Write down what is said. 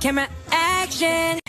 Camera action.